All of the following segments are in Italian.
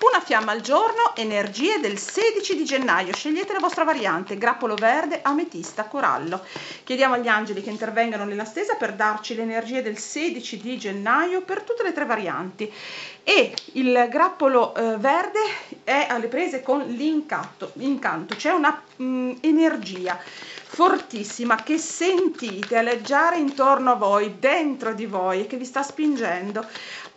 Una fiamma al giorno, energie del 16 di gennaio. Scegliete la vostra variante, grappolo verde, ametista, corallo. Chiediamo agli angeli che intervengano nella stesa per darci le energie del 16 di gennaio per tutte le tre varianti. E il grappolo eh, verde è alle prese con l'incanto, incanto, c'è una mm, energia fortissima che sentite aleggiare intorno a voi, dentro di voi, che vi sta spingendo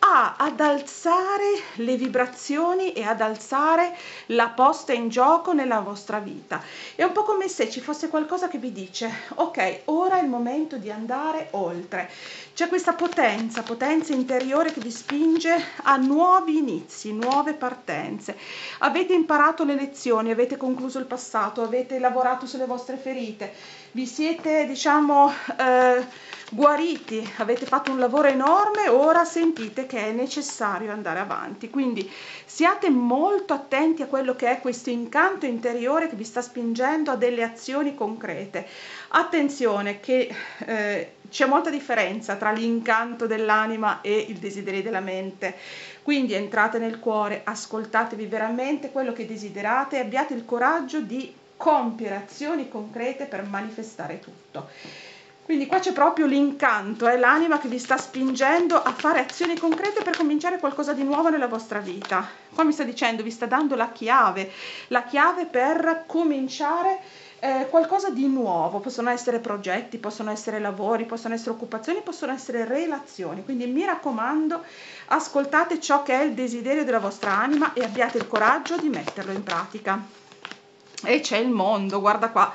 a, ad alzare le vibrazioni e ad alzare la posta in gioco nella vostra vita. È un po' come se ci fosse qualcosa che vi dice, ok, ora è il momento di andare oltre. C'è questa potenza, potenza interiore che vi spinge a nuovi inizi, nuove partenze. Avete imparato le lezioni, avete concluso il passato, avete lavorato sulle vostre ferite, vi siete, diciamo, eh, guariti, avete fatto un lavoro enorme, ora sentite che è necessario andare avanti. Quindi siate molto attenti a quello che è questo incanto interiore che vi sta spingendo a delle azioni concrete. Attenzione che eh, c'è molta differenza tra l'incanto dell'anima e il desiderio della mente. Quindi entrate nel cuore, ascoltatevi veramente quello che desiderate e abbiate il coraggio di compiere azioni concrete per manifestare tutto. Quindi qua c'è proprio l'incanto, è l'anima che vi sta spingendo a fare azioni concrete per cominciare qualcosa di nuovo nella vostra vita. Qua mi sta dicendo, vi sta dando la chiave, la chiave per cominciare eh, qualcosa di nuovo. Possono essere progetti, possono essere lavori, possono essere occupazioni, possono essere relazioni. Quindi mi raccomando, ascoltate ciò che è il desiderio della vostra anima e abbiate il coraggio di metterlo in pratica. E c'è il mondo, guarda qua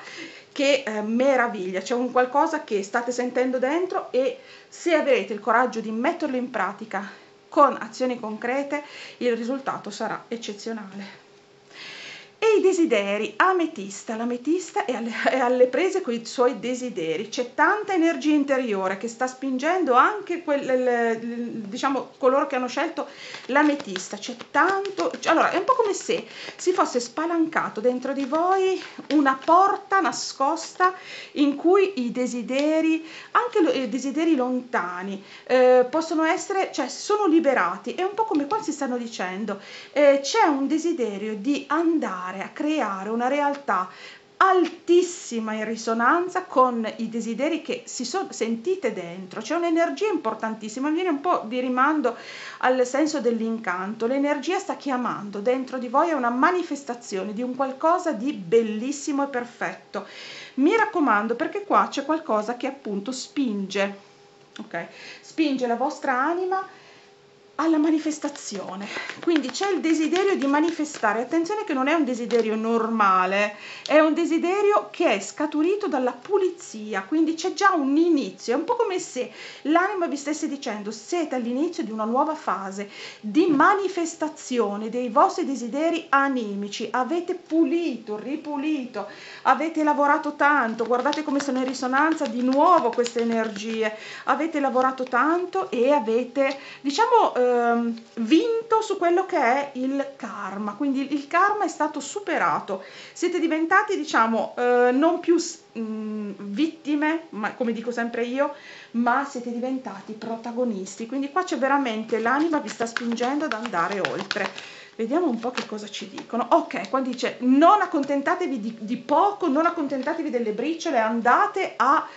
che eh, meraviglia, c'è un qualcosa che state sentendo dentro e se avrete il coraggio di metterlo in pratica con azioni concrete, il risultato sarà eccezionale e i desideri, ametista, l'ametista è alle, è alle prese con i suoi desideri, c'è tanta energia interiore che sta spingendo anche quel, diciamo, coloro che hanno scelto l'ametista, c'è tanto, allora è un po' come se si fosse spalancato dentro di voi una porta nascosta in cui i desideri, anche i desideri lontani, eh, possono essere, cioè sono liberati, è un po' come qua si stanno dicendo, eh, c'è un desiderio di andare andare a creare una realtà altissima in risonanza con i desideri che si sono sentite dentro, c'è un'energia importantissima, viene un po' di rimando al senso dell'incanto, l'energia sta chiamando dentro di voi a una manifestazione di un qualcosa di bellissimo e perfetto. Mi raccomando perché qua c'è qualcosa che appunto spinge, ok? Spinge la vostra anima alla manifestazione. Quindi c'è il desiderio di manifestare. Attenzione che non è un desiderio normale, è un desiderio che è scaturito dalla pulizia, quindi c'è già un inizio, è un po' come se l'anima vi stesse dicendo siete all'inizio di una nuova fase di manifestazione dei vostri desideri animici, avete pulito, ripulito, avete lavorato tanto, guardate come sono in risonanza di nuovo queste energie, avete lavorato tanto e avete, diciamo, eh, ehm, vinto su quello che è il karma, quindi il karma è stato superato, siete diventati diciamo eh, non più mh, mm, vittime, ma, come dico sempre io, ma siete diventati protagonisti, quindi qua c'è veramente l'anima vi sta spingendo ad andare oltre. Vediamo un po' che cosa ci dicono. Ok, qua dice non accontentatevi di, di poco, non accontentatevi delle briciole, andate a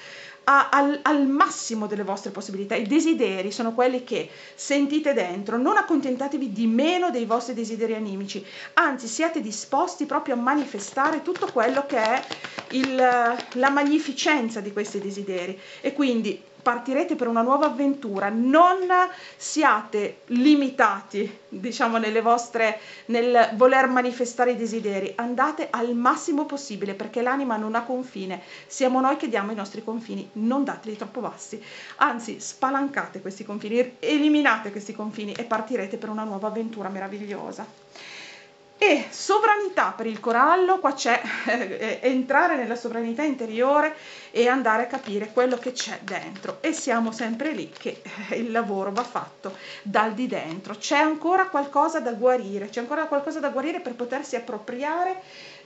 a, al, al, massimo delle vostre possibilità. I desideri sono quelli che sentite dentro, non accontentatevi di meno dei vostri desideri animici, anzi siate disposti proprio a manifestare tutto quello che è il, la magnificenza di questi desideri. E quindi partirete per una nuova avventura, non siate limitati, diciamo, vostre, nel voler manifestare i desideri, andate al massimo possibile perché l'anima non ha confine, siamo noi che diamo i nostri confini, non dateli troppo bassi, anzi spalancate questi confini, eliminate questi confini e partirete per una nuova avventura meravigliosa. E sovranità per il corallo, qua c'è eh, entrare nella sovranità interiore e andare a capire quello che c'è dentro. E siamo sempre lì che eh, il lavoro va fatto dal di dentro. C'è ancora qualcosa da guarire, c'è ancora qualcosa da guarire per potersi appropriare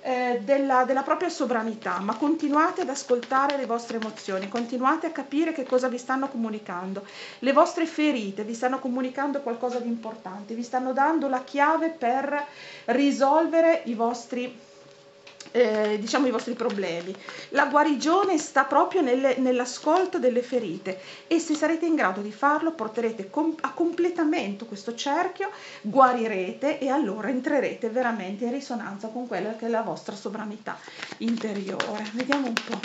eh, della, della, propria sovranità, ma continuate ad ascoltare le vostre emozioni, continuate a capire che cosa vi stanno comunicando. Le vostre ferite vi stanno comunicando qualcosa di importante, vi stanno dando la chiave per risolvere i vostri eh, diciamo i vostri problemi. La guarigione sta proprio nelle, nell'ascolto delle ferite e se sarete in grado di farlo porterete com- a completamento questo cerchio, guarirete e allora entrerete veramente in risonanza con quella che è la vostra sovranità interiore. Vediamo un po'.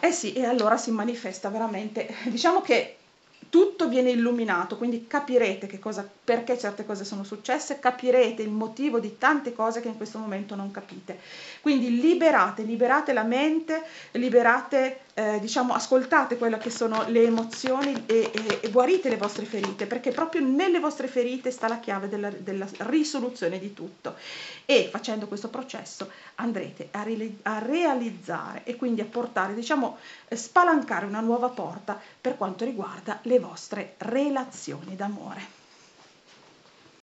Eh sì, e allora si manifesta veramente, diciamo che tutto viene illuminato, quindi capirete che cosa, perché certe cose sono successe, capirete il motivo di tante cose che in questo momento non capite. Quindi liberate, liberate la mente, liberate, eh, diciamo, ascoltate quelle che sono le emozioni e, e, e, guarite le vostre ferite, perché proprio nelle vostre ferite sta la chiave della, della risoluzione di tutto. E facendo questo processo andrete a, a realizzare e quindi a portare, diciamo, spalancare una nuova porta per quanto riguarda le vostre relazioni d'amore.